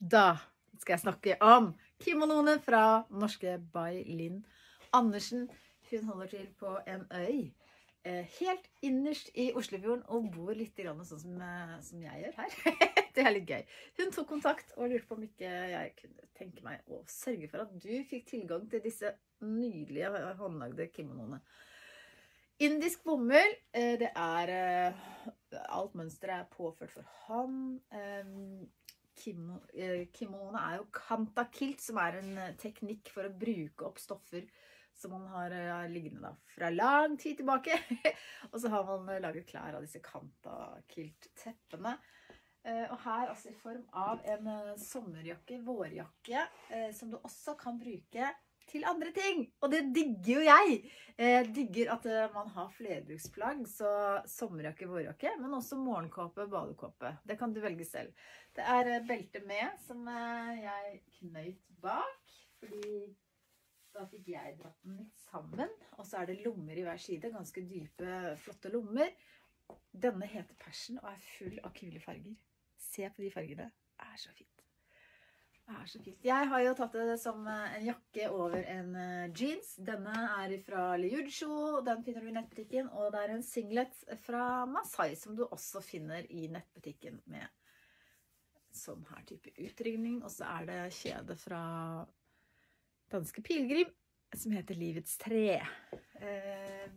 Da skal jeg snakke om kimonoene fra norske Bay Linn Andersen. Hun holder til på en øy eh, helt innerst i Oslofjorden og bor litt sånn som, eh, som jeg gjør her. Det er litt gøy. Hun tok kontakt og lurte på om ikke jeg kunne tenke meg å sørge for at du fikk tilgang til disse nydelige håndlagde kimonoene. Indisk bomull, eh, det er Alt mønsteret er påført for hånd. Eh, kimo, kimono er jo kantakilt, som er en teknikk for å bruke opp stoffer som man har liggende da, fra lang tid tilbake. og så har man laget klær av disse kantakilt-teppene. Og her altså i form av en sommerjakke, vårjakke, som du også kan bruke til andre ting. Og det digger jo jeg. Jeg digger at man har flerbruksplagg, så sommerjakke, vårjakke, men også morgenkåpe, badekåpe. Det kan du velge selv. Det er belte med, som jeg knøyt bak, fordi da fikk jeg dratt den litt sammen. Og så er det lommer i hver side, ganske dype, flotte lommer. Denne heter persen og er full av kule farger. Se på de fargene. Det er så fint. Det er så fint. Jeg har jo tatt det som en jakke over en jeans. Denne er fra Liujo. den finner du i nettbutikken. Og det er en singlet fra Masai som du også finner i nettbutikken med sånn her type utrygning. Og så er det kjede fra Danske Pilgrim som heter Livets tre.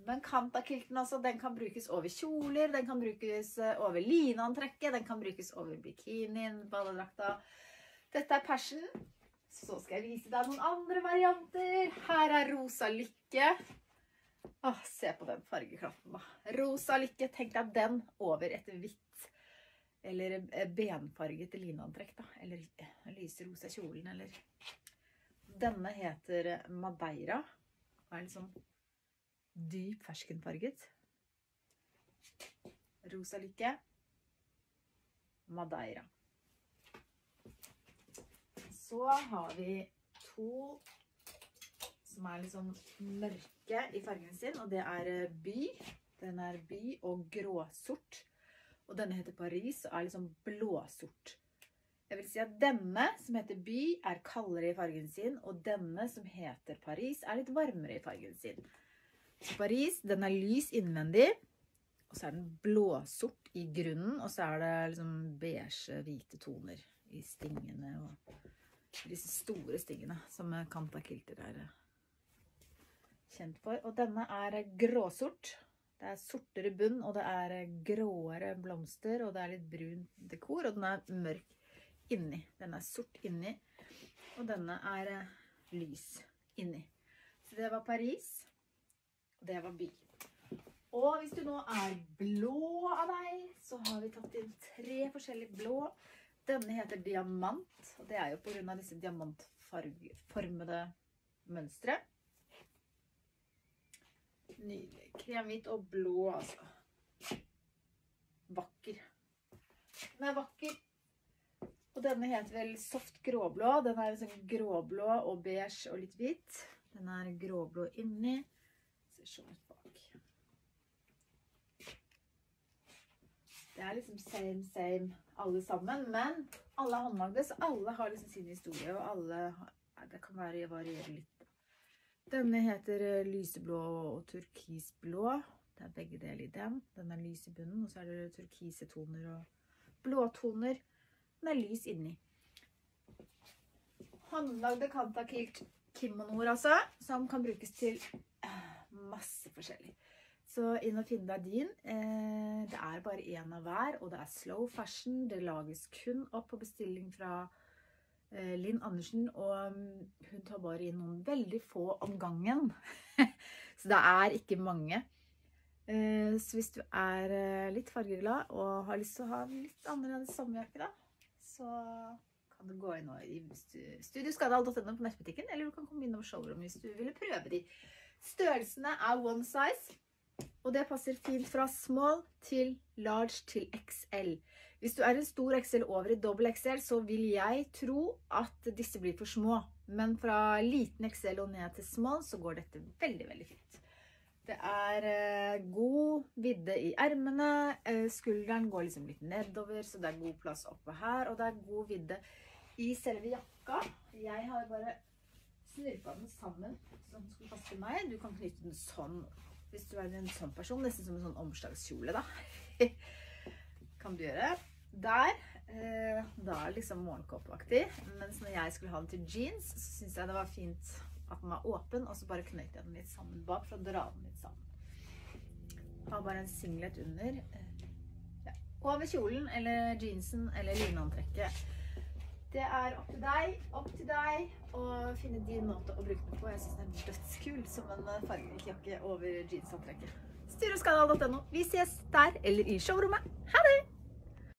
Men kantakilten altså, den kan brukes over kjoler, den kan brukes over lineantrekket, den kan brukes over bikinien, badedrakta. Dette er persen. Så skal jeg vise deg noen andre varianter. Her er rosa lykke. Åh, se på den fargeklappen da. Rosa lykke, tenk deg den over et hvitt eller benfarget lineantrekk da. Eller lyserosa kjolen, eller... Denne heter Madeira. Og er litt sånn dyp ferskenfarget. Rosa lykke. Madeira. Så har vi to som er litt sånn mørke i fargen sin, og det er by. Den er by og gråsort. Og denne heter Paris og er sånn blåsort. Jeg vil si at denne, som heter By, er kaldere i fargen sin, og denne, som heter Paris, er litt varmere i fargen sin. Paris, den er lys innvendig, og så er den blåsort i grunnen, og så er det liksom beige, hvite toner i stingene, og disse store stingene, som kantakilter er kjent for. Og denne er gråsort. Det er sortere bunn, og det er gråere blomster, og det er litt brun dekor, og den er mørk inni. Den er sort inni, og denne er lys inni. Så det var Paris, og det var by. Og hvis du nå er blå av deg, så har vi tatt inn tre forskjellige blå. Denne heter diamant, og det er jo av disse diamantformede mønstre. Nydelig. Kremhvit og blå, altså. Vakker. Den er vakker. Og denne heter vel soft gråblå. Den er liksom gråblå og beige og litt hvit. Den er gråblå inni. Ser sånn ut bak. Det er liksom same, same alle sammen, men alle er håndlagde, så alle har liksom sin historie, og alle, det kan være variere litt. Denne heter lyseblå og turkisblå. Det er begge deler i den. Den er lys i bunnen, og så er det turkise toner og blåtoner med lys inni. Håndlagde kantakilt kimonoer altså, som kan brukes til masse forskjellig. Så inn og finne deg din. Det er bare en av hver, og det er slow fashion. Det lages kun opp på bestilling fra Linn Andersen, og hun tar bare inn noen veldig få om gangen. Så det er ikke mange. Så hvis du er litt fargeglad og har lyst til å ha litt annerledes sommerjakke da, så kan du gå inn i studioskadal.no på nettbutikken, eller du kan komme innom showroom hvis du vil prøve de. Størrelsene er one size, og det passer fint fra small til large til XL. Hvis du er en stor XL over i dobbel XL, så vil jeg tro at disse blir for små. Men fra liten XL og ned til small, så går dette veldig, veldig fint. Det er eh, god vidde i ermene. Eh, skulderen går liksom litt nedover, så det er god plass oppe her. Og det er god vidde i selve jakka. Jeg har bare snurpa den sammen så den skulle passe meg. Du kan knytte den sånn hvis du er en sånn person. Nesten som en sånn omslagskjole, da. kan du gjøre. Der. Eh, da er det liksom morgenkåpeaktig. Mens når jeg skulle ha den til jeans, så syns jeg det var fint at den var åpen, og så bare knøyt jeg den litt sammen bak for å dra den litt sammen. Har bare en singlet under. Ja. Over kjolen eller jeansen eller lineantrekket. Det er opp til deg, opp til deg å finne din måte å bruke den på. Jeg syns den er dødskul som en fargerik jakke over jeansantrekket. Styreskanal.no. Vi ses der eller i showrommet. Ha det!